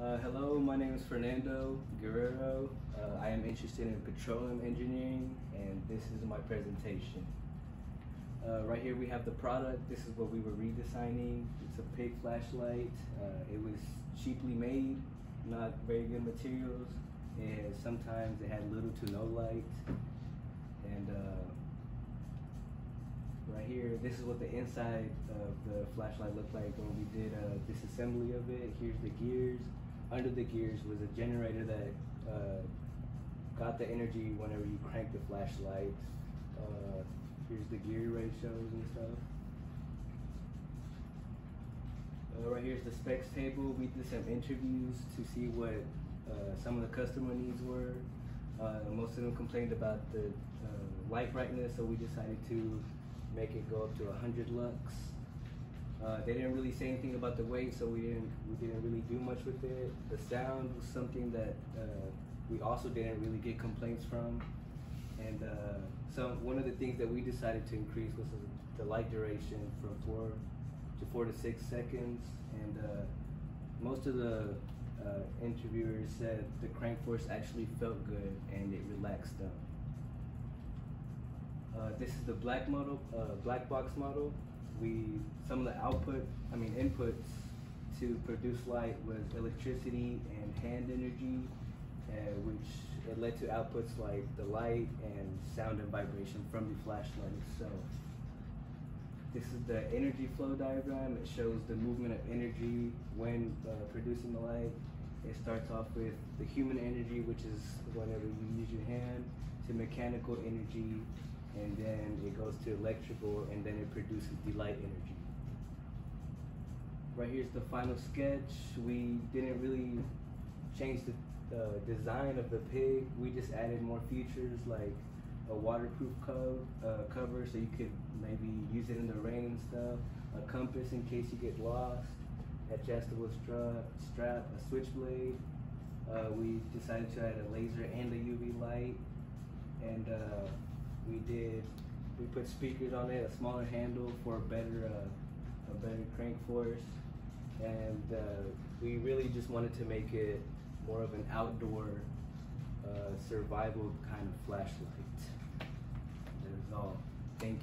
Uh, hello, my name is Fernando Guerrero. Uh, I am interested in petroleum engineering and this is my presentation. Uh, right here we have the product. This is what we were redesigning. It's a pig flashlight. Uh, it was cheaply made, not very good materials. Has, sometimes it had little to no light. And uh, right here, this is what the inside of the flashlight looked like when we did a disassembly of it. Here's the gears under the gears was a generator that uh, got the energy whenever you crank the flashlight. Uh, here's the gear ratios and stuff. Uh, right here's the specs table. We did some interviews to see what uh, some of the customer needs were. Uh, most of them complained about the uh, light brightness, so we decided to make it go up to 100 lux. Uh, they didn't really say anything about the weight, so we didn't we didn't really do much with it. The sound was something that uh, we also didn't really get complaints from. And uh, so one of the things that we decided to increase was the light duration from four to four to six seconds. And uh, most of the uh, interviewers said the crank force actually felt good and it relaxed them. Uh, this is the black model, black box model we some of the output, I mean inputs to produce light was electricity and hand energy, uh, which it led to outputs like the light and sound and vibration from the flashlight itself. This is the energy flow diagram. It shows the movement of energy when uh, producing the light. It starts off with the human energy, which is whenever you use your hand, to mechanical energy, and then it goes to electrical, and then it produces the light energy. Right here's the final sketch. We didn't really change the design of the pig. We just added more features like a waterproof co uh, cover so you could maybe use it in the rain and stuff, a compass in case you get lost, adjustable strap, strap a switchblade. Uh, we decided to add a laser and a UV light, and uh, we did we put speakers on it, a smaller handle for a better uh, a better crank force, and uh, we really just wanted to make it more of an outdoor uh, survival kind of flashlight. That is all. Thank you.